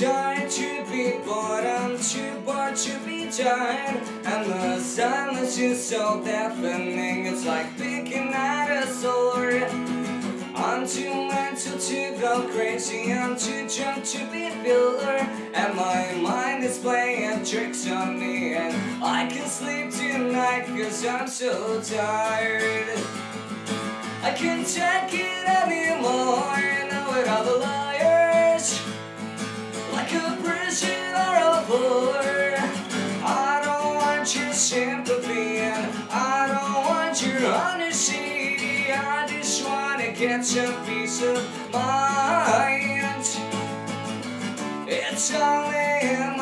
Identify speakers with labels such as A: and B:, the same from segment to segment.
A: be bored, I'm too bored to be tired. And the silence is so deafening, it's like picking at a sword. I'm too mental to go crazy, I'm too drunk to be a filler. And my mind is playing tricks on me, and I can sleep tonight cause I'm so tired. I can't take it anymore, now with all the. Want your sympathy, and I don't want your honesty. I just wanna get some peace of mind. It's only in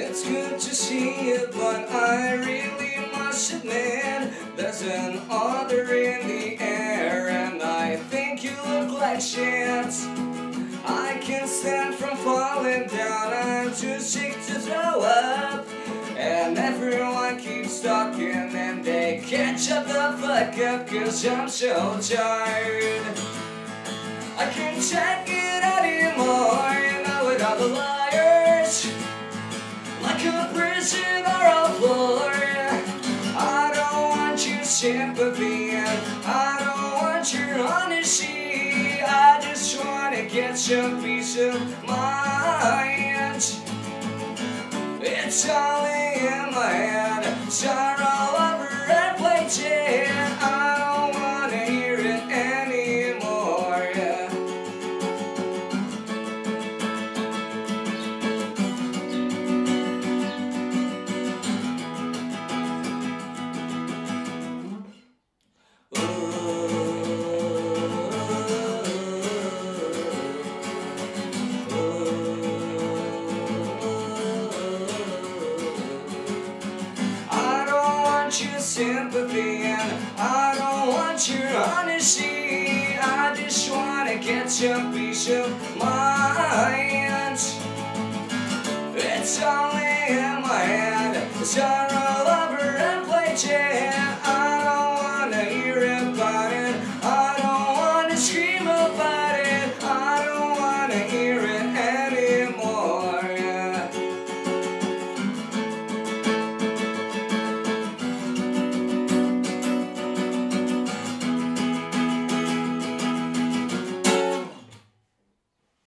A: It's good to see you, but I really must admit there's an odor in the air, and I think you look like shit. I can't stand from falling down, I'm too sick to throw up. And everyone keeps talking, and they can't shut the fuck up, cause I'm so tired. I can't take it your honesty. I just wanna get some peace of mind. It's only in my head, sympathy and I don't want your honesty. I just wanna get your peace of mind. It's only